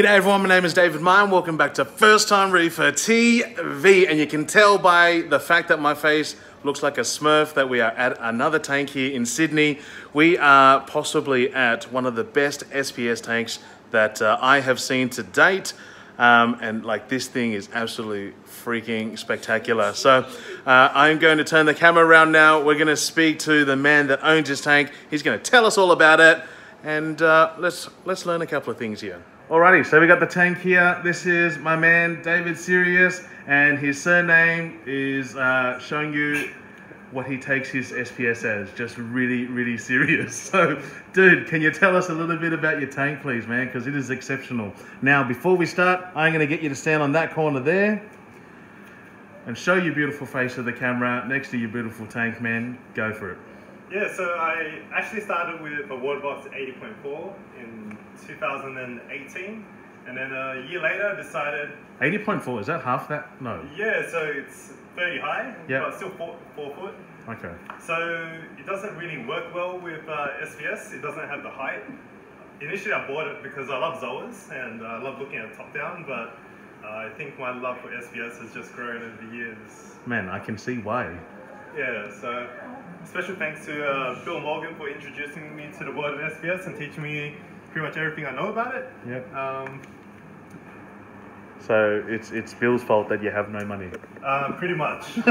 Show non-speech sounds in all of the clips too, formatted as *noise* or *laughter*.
G'day everyone, my name is David Mine. Welcome back to First Time Reefer TV. And you can tell by the fact that my face looks like a smurf that we are at another tank here in Sydney. We are possibly at one of the best SPS tanks that uh, I have seen to date. Um, and like this thing is absolutely freaking spectacular. So uh, I'm going to turn the camera around now. We're going to speak to the man that owns this tank. He's going to tell us all about it. And uh, let's, let's learn a couple of things here. Alrighty, so we got the tank here. This is my man David Serious, and his surname is uh, showing you what he takes his SPS as. Just really, really serious. *laughs* So, dude, can you tell us a little bit about your tank, please, man? Because it is exceptional. Now, before we start, I'm going to get you to stand on that corner there and show your beautiful face to the camera next to your beautiful tank, man. Go for it. Yeah, so I actually started with a Waterbox 80.4 in 2018, and then a year later I decided. 80.4, is that half that? No. Yeah, so it's 30 high, Yep. but still four, four foot. Okay. So it doesn't really work well with uh, SPS. It doesn't have the height. Initially, I bought it because I love Zoas and I love looking at top down, but uh, I think my love for SPS has just grown over the years. Man, I can see why. Yeah, so special thanks to uh, Bill Morgan for introducing me to the world of SPS and teaching me pretty much everything I know about it. Yep. Um, So it's it's Bill's fault that you have no money. uh, pretty much. *laughs* so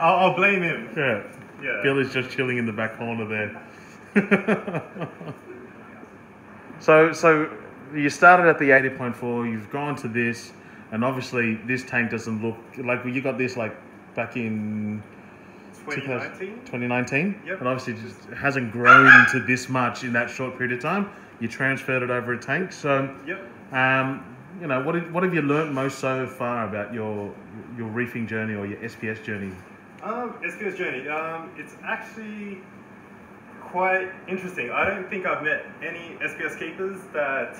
I'll, I'll blame him. Yeah. Yeah. Bill is just chilling in the back corner there. *laughs* so so you started at the 80.4, you've gone to this, and obviously this tank doesn't look like you got this like back in 2019. 2019. Yep. And obviously just hasn't grown to this much in that short period of time. You transferred it over a tank. So Yep. um, you know, what, have- what have you learnt most so far about your your reefing journey or your SPS journey? Um, SPS journey. Um, it's actually quite interesting. I don't think I've met any SPS keepers that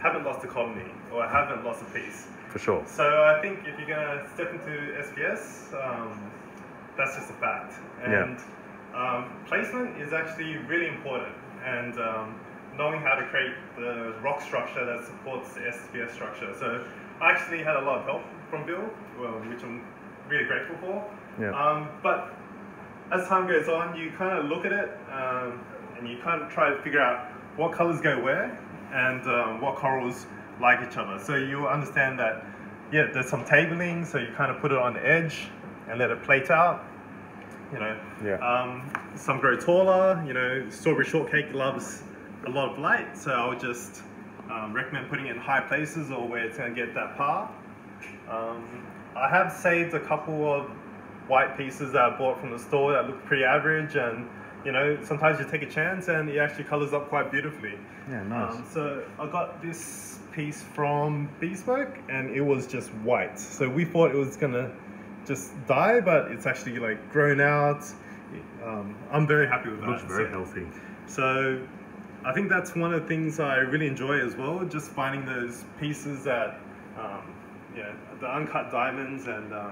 haven't lost a colony or haven't lost a piece. For sure. So I think if you're gonna step into SPS, um, that's just a fact. Yeah. And um, placement is actually really important, and um, knowing how to create the rock structure that supports the SPS structure. So I actually had a lot of help from Bill, well, which I'm really grateful for. Yeah. Um, but as time goes on, you kind of look at it um, and you kind of try to figure out what colors go where and um, what corals like each other. So you understand that, yeah, there's some tabling, so you kind of put it on the edge and let it plate out. You know, Yeah. um, some grow taller. You know, strawberry shortcake loves a lot of light, so I would just um, recommend putting it in high places or where it's going to get that par. Um, I have saved a couple of white pieces that I bought from the store that look pretty average, and you know, sometimes you take a chance and it actually colors up quite beautifully. Yeah, nice. Um, so I got this piece from Bespoke, and it was just white. So we thought it was gonna just die, but it's actually like grown out. Um, I'm very happy with that. Looks very So- healthy. so I think that's one of the things I really enjoy as well, just finding those pieces that, um, you know, the uncut diamonds and uh,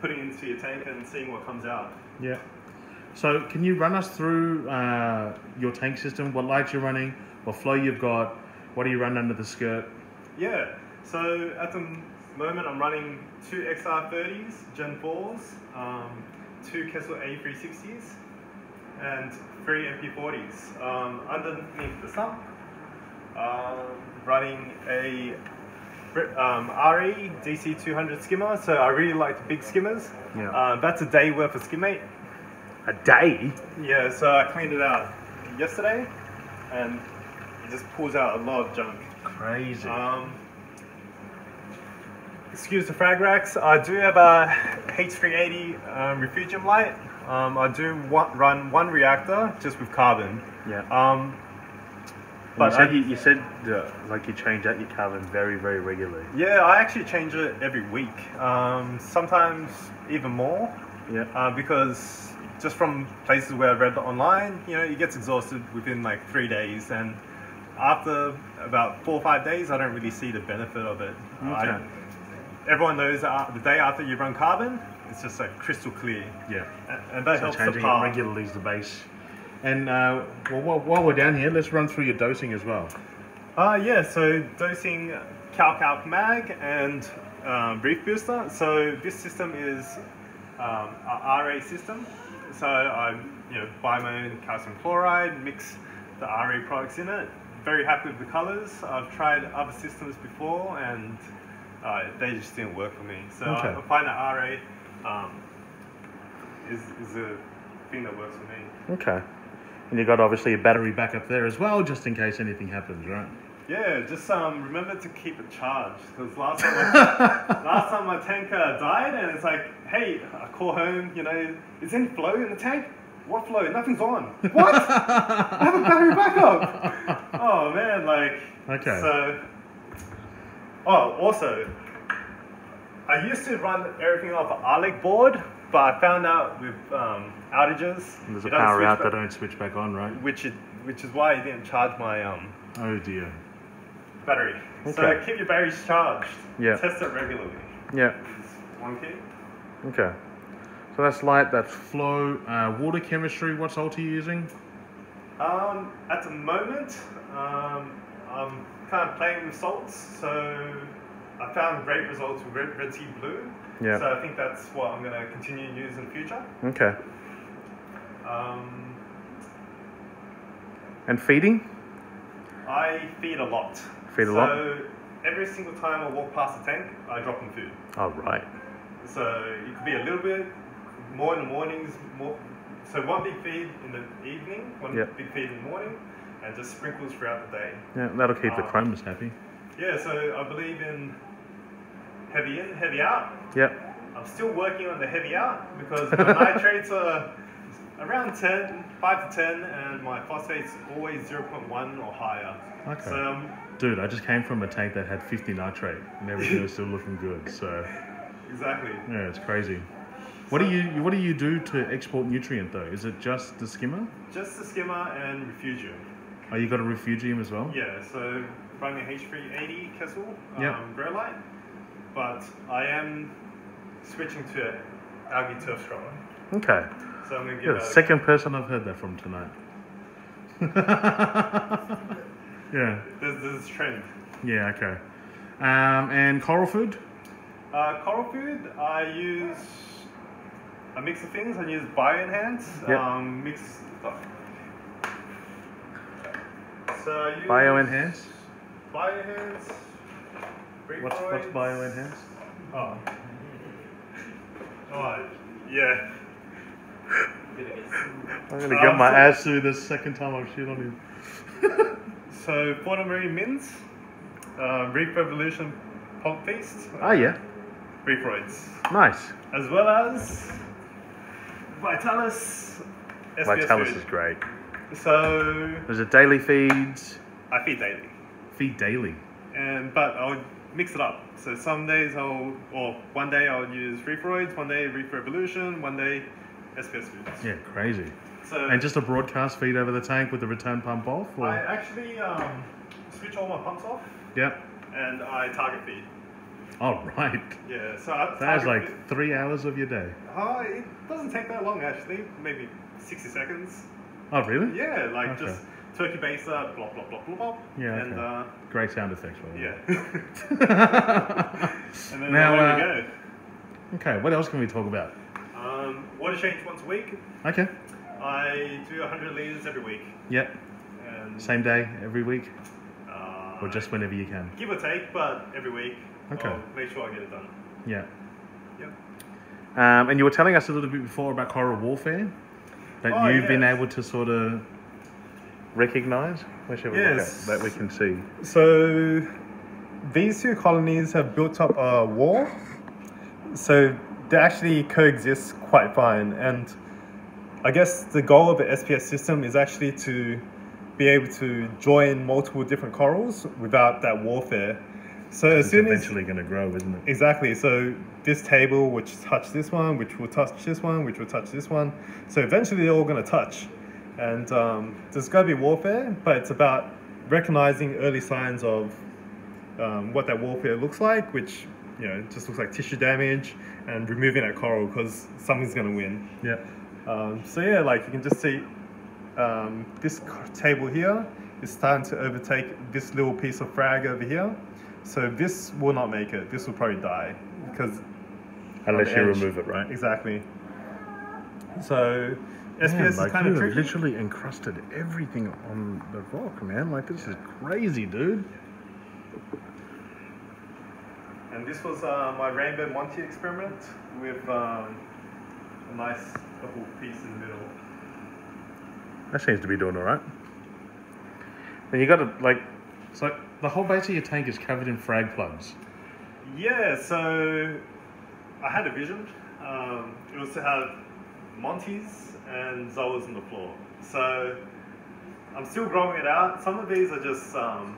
putting into your tank and seeing what comes out. Yeah. So can you run us through uh, your tank system? What lights you're running? What flow you've got? What do you run under the skirt? Yeah, so at the moment I'm running two XR30s, Gen 4s, um, two Kessil A360s, and three MP40s. Um, underneath the sump, um, running a um, RE DC200 skimmer, so I really like the big skimmers. Yeah. Um, that's a day worth of skimmate. A day? Yeah, so I cleaned it out yesterday, and it just pulls out a lot of junk. Crazy. Um, excuse the frag racks. I do have a H380 um, refugium light. Um, I do run one reactor just with carbon. yeah. Um, but but you said, I- you, you said uh, like you change out your carbon very, very regularly. yeah, I actually change it every week. Um, sometimes even more, Yeah. uh, because just from places where I've read online, you know, it gets exhausted within like three days, and after about four or five days, I don't really see the benefit of it. Okay. everyone knows that the day after you run carbon, it's just like crystal clear, Yeah. And that So helps the changing it par. regularly is the base. And uh, well, while, we're down here, let's run through your dosing as well. Uh, yeah, so dosing Calc Alc Mag and um, Reef Booster. So this system is um, a RA system. So I you know, buy my own calcium chloride, mix the RA products in it. Very happy with the colors. I've tried other systems before and uh, they just didn't work for me. So Okay. I, I find that RA um, is, is a thing that works for me. Okay. And you've got obviously a battery backup there as well, just in case anything happens, right? Yeah, just um, remember to keep it charged because last time my, last time my tank *laughs* uh, died and it's like, hey, I call home, you know, is any flow in the tank? What flow? Nothing's on. *laughs* What? I have a battery backup. Oh man, like. Okay. So. Oh, also, I used to run everything off an Arlic board, but I found out with um, outages, There's a power out back- that don't switch back on, right? which is which is why it didn't charge my um, Oh dear. battery. Okay. So keep your batteries charged. Yeah. Test it regularly. Yeah. One key. Okay. So that's light, that's flow. Uh, water chemistry, what salt are you using? Um, at the moment, um, I'm kind of playing with salts, so I found great results with Red, Red Sea Blue. Yeah. So I think that's what I'm going to continue to use in the future. Okay. Um, And feeding? I feed a lot. Feed a so lot? So every single time I walk past the tank, I drop them food. Oh, right. So it could be a little bit more in the mornings, more. So one big feed in the evening, one Yep. big feed in the morning, and just sprinkles throughout the day. Yeah, that'll keep the Ah. chromis happy. Yeah, so I believe in heavy in, heavy out. Yep. I'm still working on the heavy out because *laughs* my nitrates are around 10, 5 to 10, and my phosphate's always 0.1 or higher. Okay. So um, Dude, I just came from a tank that had 50 nitrate and everything was still looking good. So, *laughs* exactly. yeah, it's crazy. What do you what do you do to export nutrient though? Is it just the skimmer? Just the skimmer and refugium. Oh, you got a refugium as well? Yeah, so running a H380 Kessil um, Yep. grow light, but I am switching to algae turf scrubber. Okay. So I'm going to You're the second person I've heard that from tonight. *laughs* *laughs* yeah. There's, there's this trend. Yeah, okay. Um, and coral food? Uh, coral food, I use a mix of things. I use BioEnhance, Yep. um, mix. So I use Bioenhance? BioEnhance. What's, what's bioenhance? Oh. Oh, yeah. I'm gonna get Um, my so- ass through the second time I've shit on him. *laughs* So Porter Marine Mints, uh, Reef Revolution Pulp Feast, Oh yeah, Reefroids, nice. as well as Vitalis. Vitalis food. is great. So There's a daily feeds. I feed daily, Feed daily. and but I'll mix it up. So some days I'll, or one day I'll use Reefroids, one day Reef Revolution, one day SBS foods. Yeah, crazy. So And just a broadcast feed over the tank with the return pump off? Or? I actually um, switch all my pumps off, Yep. and I target feed. *laughs* Oh, right. Yeah, so I That target like three hours of your day. Uh, it doesn't take that long actually, maybe 60 seconds. Oh, really? Yeah, like Okay. just turkey baster, blah blah blah blah blah. Yeah, And okay. uh, Great sound effects, by the way. yeah. *laughs* *laughs* and then Now, away uh, we go. Okay, what else can we talk about? Um, water change once a week. Okay. I do 100 liters every week. Yep. And, Same day, every week, uh, or just whenever you can? give or take, but every week. Okay. I'll make sure I get it done. Yeah. Yep. Um, and you were telling us a little bit before about coral warfare that Oh, you've been able to sort of recognize. Where shall we Yes. look at that we can see? So these two colonies have built up a wall. So they actually coexist quite fine. And I guess the goal of the SPS system is actually to be able to join multiple different corals without that warfare. So as It's soon as eventually going to grow, isn't it? Exactly. So this table, which touch this one, which will touch this one, which will touch this one. So eventually they're all going to touch, and um, there's going to be warfare, but it's about recognizing early signs of um, what that warfare looks like, which you know just looks like tissue damage, and removing that coral because something's going to win. Yeah. Um, so yeah, like you can just see um, this table here is starting to overtake this little piece of frag over here. So this will not make it. This will probably die because Unless you edge. remove it, right? exactly. So SPS Man, is like kind of tricky. literally encrusted everything on the rock, man. Like this is crazy, dude. And this was uh, my Rainbow Monty experiment with um, a nice little piece in the middle. That seems to be doing all right. And you got to like, so the whole base of your tank is covered in frag plugs. Yeah, so I had a vision. Um, it was to have Monty's and Zolas on the floor. So I'm still growing it out. Some of these are just, um,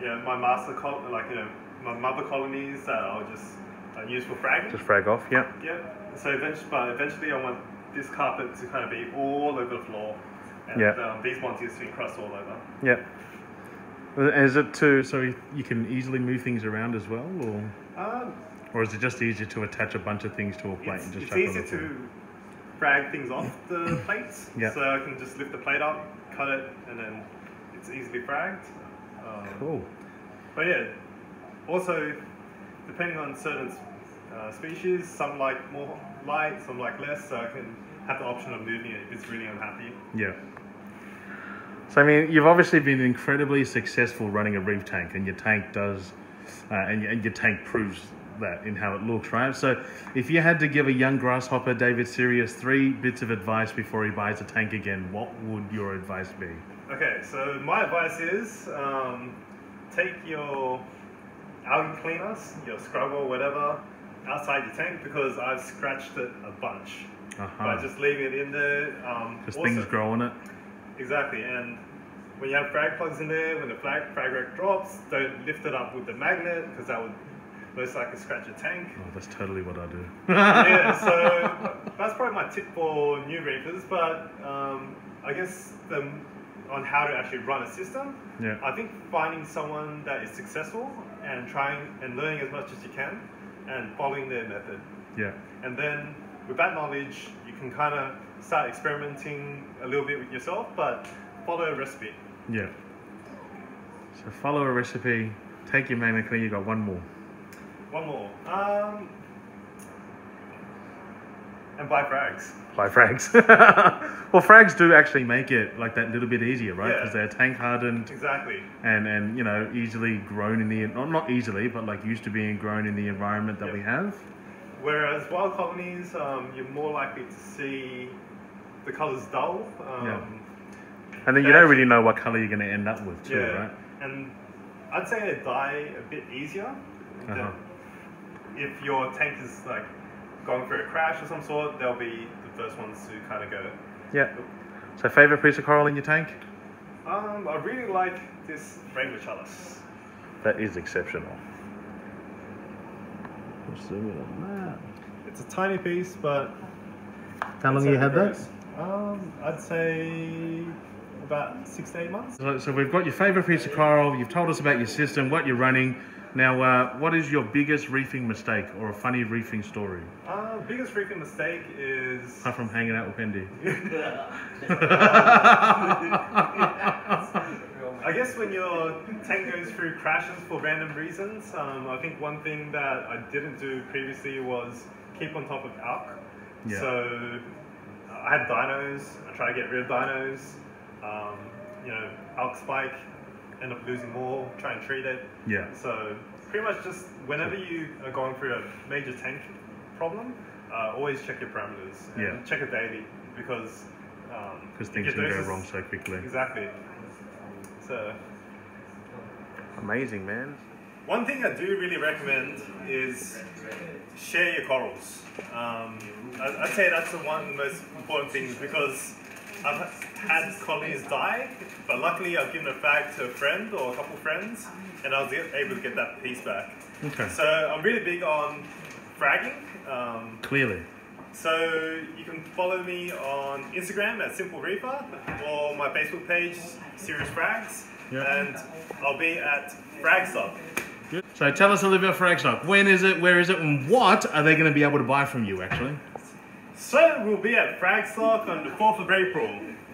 you know, my master, col- like, you know, my mother colonies that I'll just uh, use for fragging. Just frag off, yeah. Yeah. So eventually, but eventually, I want this carpet to kind of be all over the floor, and Yeah. um, these Monty's to encrust all over. Yeah. Is it to so you- can easily move things around as well, or Um, or is it just easier to attach a bunch of things to a plate and just it's chuck it on easy the floor? to frag things off the *coughs* plates. Yeah. So I can just lift the plate up, cut it, and then it's easily fragged. Um, Cool. But yeah, also depending on certain uh, species, some like more light, some like less. So I can have the option of moving it if it's really unhappy. Yeah. So I mean, you've obviously been incredibly successful running a reef tank, and your tank does, uh, and, your, and your tank proves that in how it looks, right? So, if you had to give a young grasshopper David Serious three bits of advice before he buys a tank again, what would your advice be? Okay, so my advice is um, take your algae cleaners, your scrub or whatever, outside your tank because I've scratched it a bunch by Uh-huh. just leaving it in there. Um, Because also- things grow on it. Exactly, and when you have frag plugs in there, when the flag, frag rack drops, don't lift it up with the magnet because that would most likely scratch your tank. Oh, that's totally what I do. yeah, *laughs* so that's probably my tip for new reefers. But um, I guess the, on how to actually run a system, Yeah. I think finding someone that is successful and trying and learning as much as you can and following their method. Yeah. And then with that knowledge, you can kind of start experimenting a little bit with yourself, but follow a recipe. Yeah. So follow a recipe. Take your magnet cleaner. You got one more. One more. Um, and buy frags. Buy frags. *laughs* well, frags do actually make it like that little bit easier, right? Yeah. Because they're tank hardened Exactly. and and you know easily grown in the not not easily, but like used to being grown in the environment that we have. Whereas wild colonies, um, you're more likely to see the colors dull. Um, Yeah. And then you don't really know what color you're going to end up with, too, yeah. right? And I'd say they die a bit easier. Uh-huh. If your tank is like going through a crash of some sort, they'll be the first ones to kind of go. Yeah. So favorite piece of coral in your tank? Um, I really like this rainbow chalice. That is exceptional. Zoom in on that. It's a tiny piece, but How long have you had that? Goes. Um, I'd say about six to eight months. So, so we've got your favorite piece of coral. You've told us about your system, what you're running. Now, uh, what is your biggest reefing mistake or a funny reefing story? Uh, biggest freaking mistake is Apart from hanging out with Pendy. *laughs* *laughs* I guess when your tank goes through crashes for random reasons, um, I think one thing that I didn't do previously was keep on top of alk. Yeah. So I had dinos. I tried to get rid of dinos. Um, you know, alk spike. End up losing more. Try and treat it. Yeah. So pretty much just whenever you are going through a major tank problem, uh, always check your parameters. And Yeah. Check it daily because. um, Because if things your can go wrong so quickly. Exactly. So Amazing, man. one thing I do really recommend is share your corals. Um, I- I'd say that's the one of the most important things because I've had colonies die, but luckily I've given a fag to a friend or a couple friends, and I was able to get that piece back. Okay. So I'm really big on fragging. Um, Clearly. so you can follow me on Instagram at Simple Reaper or my Facebook page, Serious Frags, Yeah. and I'll be at Fragstock. So tell us a little bit about Fragstock. When is it? Where is it? And what are they going to be able to buy from you, actually? So we'll be at Fragstock on the 4th of April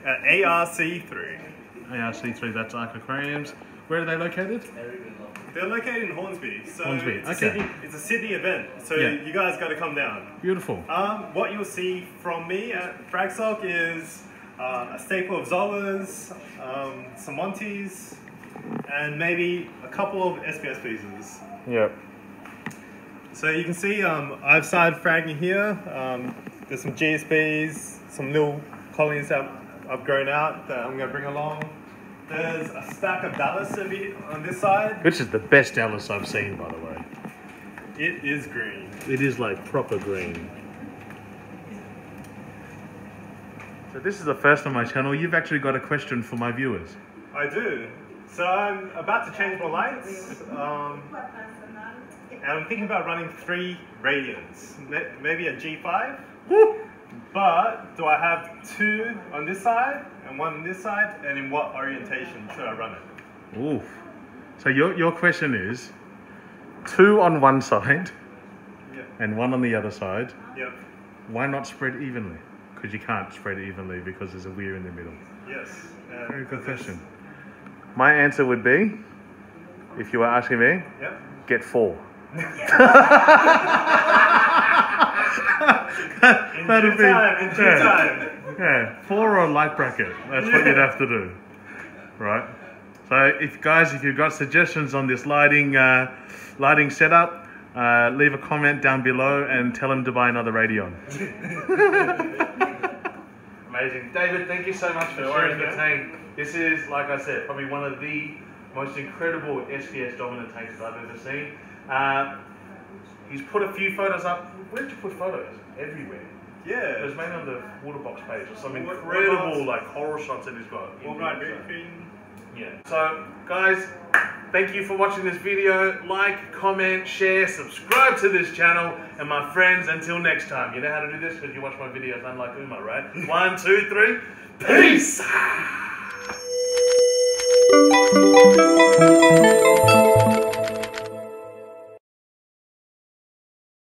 at ARC3. ARC3, that's Arc Aquariums. Where are they located? They're located in Hornsby. So Hornsby, It's, a okay. Sydney, it's a Sydney event, so Yeah. you guys got to come down. Beautiful. Um, what you'll see from me at Fragstock is uh, a staple of Zolas, um, some Monties, and maybe a couple of SPS pieces. Yep. So you can see um, I've started fragging here. Um, there's some GSPs, some little colonies that I've grown out that I'm going to bring along. There's a stack of Dallas on this side. Which is the best Dallas I've seen, by the way. It is green. It is like proper green. So this is the first on my channel. You've actually got a question for my viewers. I do. So I'm about to change my lights. Um, and I'm thinking about running three Radions. Maybe a G5. But do I have two on this side and one on this side? And in what orientation should I run it? Ooh. So your, your question is two on one side Yep. and one on the other side. Yep. Why not spread evenly? Because you can't spread evenly because there's a weir in the middle. Yes. And Very good question. My answer would be, if you were asking me, Yep. get four. In *laughs* That'd due be- time. In due yeah. time. Yeah, four or light bracket. That's what you'd have to do, right? So, if guys, if you've got suggestions on this lighting, uh, lighting setup, uh, leave a comment down below and tell him to buy another Radion. *laughs* Amazing, David. Thank you so much for sharing the man. tank. This is, like I said, probably one of the most incredible SPS dominant tanks I've ever seen. Uh, he's put a few photos up. Where did you put photos? Everywhere. It Yeah. was made on the Waterbox page. There's some incredible like horror shots that he's got. in All here, right, so- Yeah. So guys, thank you for watching this video. Like, comment, share, subscribe to this channel. And my friends, until next time. You know how to do this because you watch my videos unlike Uma, right? *laughs* One, two, three. Peace! *laughs*